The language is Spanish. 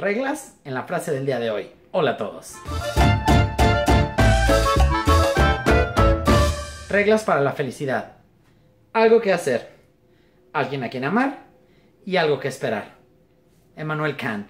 Reglas en la frase del día de hoy. Hola a todos. Reglas para la felicidad. Algo que hacer. Alguien a quien amar y algo que esperar. Emmanuel Kant.